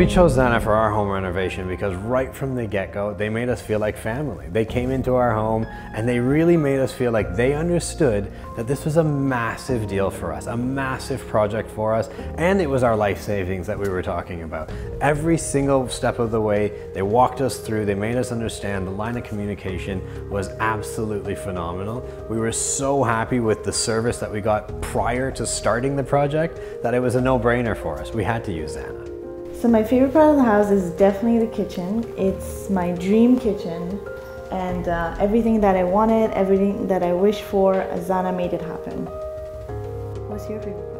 We chose Xana for our home renovation because right from the get-go, they made us feel like family. They came into our home and they really made us feel like they understood that this was a massive deal for us, a massive project for us, and it was our life savings that we were talking about. Every single step of the way, they walked us through, they made us understand the line of communication was absolutely phenomenal. We were so happy with the service that we got prior to starting the project that it was a no-brainer for us. We had to use Xana. So my favorite part of the house is definitely the kitchen. It's my dream kitchen and uh, everything that I wanted, everything that I wished for, Xana made it happen. What's your favorite part?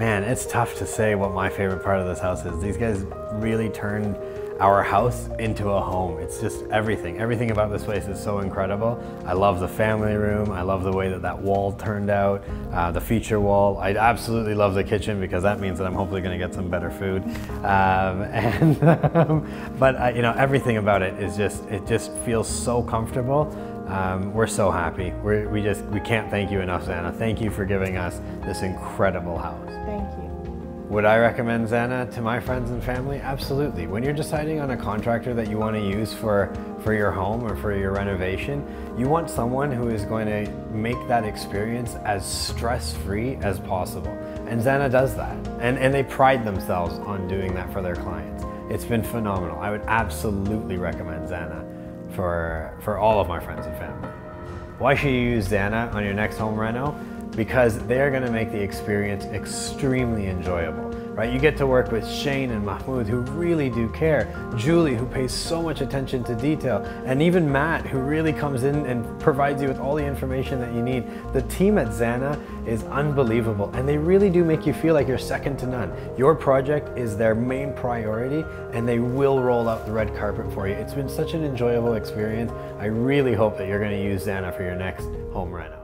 Man, it's tough to say what my favorite part of this house is. These guys really turned our house into a home. It's just everything. Everything about this place is so incredible. I love the family room. I love the way that that wall turned out, uh, the feature wall. I absolutely love the kitchen because that means that I'm hopefully to get some better food. Um, and um, but uh, you know, everything about it is just it just feels so comfortable. Um, we're so happy. We're, we just we can't thank you enough, Xana. Thank you for giving us this incredible house. Thank you. Would I recommend Xana to my friends and family? Absolutely. When you're deciding on a contractor that you want to use for, for your home or for your renovation, you want someone who is going to make that experience as stress-free as possible. And Xana does that. And, and they pride themselves on doing that for their clients. It's been phenomenal. I would absolutely recommend Xana for, for all of my friends and family. Why should you use Xana on your next home reno? because they're going to make the experience extremely enjoyable. Right? You get to work with Shane and Mahmoud who really do care, Julie who pays so much attention to detail, and even Matt who really comes in and provides you with all the information that you need. The team at Xana is unbelievable and they really do make you feel like you're second to none. Your project is their main priority and they will roll out the red carpet for you. It's been such an enjoyable experience. I really hope that you're going to use Xana for your next home reno.